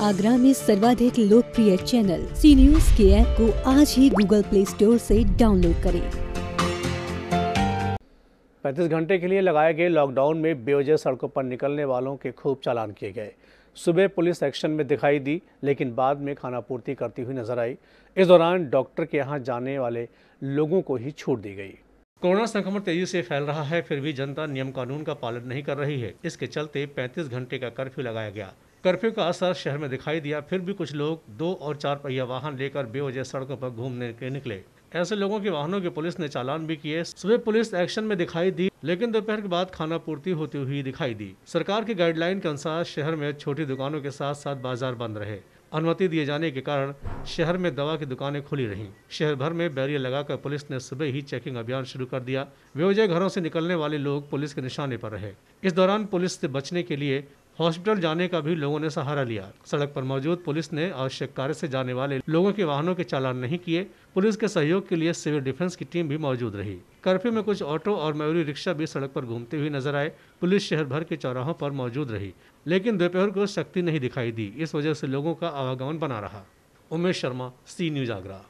आगरा में सर्वाधिक लोकप्रिय चैनल सी न्यूज़ के ऐप को आज ही गूगल प्ले स्टोर से डाउनलोड करें। पैंतीस घंटे के लिए लगाए गए लॉकडाउन में बेवजह सड़कों पर निकलने वालों के खूब चालान किए गए। सुबह पुलिस एक्शन में दिखाई दी लेकिन बाद में खाना पूर्ति करती हुई नज़र आई। इस दौरान डॉक्टर के यहाँ जाने वाले लोगों को ही छूट दी गई। कोरोना संक्रमण तेज़ी से फैल रहा है फिर भी जनता नियम कानून का पालन नहीं कर रही है। इसके चलते 35 घंटे का कर्फ्यू लगाया गया। कर्फ्यू का असर शहर में दिखाई दिया, फिर भी कुछ लोग दो और चार पहिया वाहन लेकर बेवजह सड़कों पर घूमने के निकले। ऐसे लोगों के वाहनों की पुलिस ने चालान भी किए। सुबह पुलिस एक्शन में दिखाई दी, लेकिन दोपहर के बाद खाना पूर्ति होती हुई दिखाई दी। सरकार की गाइडलाइन के अनुसार शहर में छोटी दुकानों के साथ साथ बाज़ार बंद रहे। अनुमति दिए जाने के कारण शहर में दवा की दुकानें खुली रहीं। शहर भर में बैरियर लगाकर पुलिस ने सुबह ही चेकिंग अभियान शुरू कर दिया। बेवजह घरों से निकलने वाले लोग पुलिस के निशाने पर रहे। इस दौरान पुलिस से बचने के लिए हॉस्पिटल जाने का भी लोगों ने सहारा लिया। सड़क पर मौजूद पुलिस ने आवश्यक कार्य से जाने वाले लोगों के वाहनों के चालान नहीं किए। पुलिस के सहयोग के लिए सिविल डिफेंस की टीम भी मौजूद रही। कर्फ्यू में कुछ ऑटो और मयूरी रिक्शा भी सड़क पर घूमते हुए नज़र आए। पुलिस शहर भर के चौराहों पर मौजूद रही, लेकिन दोपहर को शक्ति नहीं दिखाई दी। इस वजह से लोगों का आवागमन बना रहा। Umesh Sharma, C news Agra.